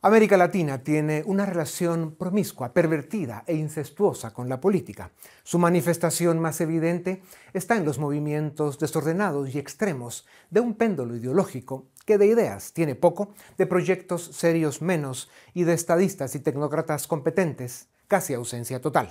América Latina tiene una relación promiscua, pervertida e incestuosa con la política. Su manifestación más evidente está en los movimientos desordenados y extremos de un péndulo ideológico que de ideas tiene poco, de proyectos serios menos y de estadistas y tecnócratas competentes casi ausencia total.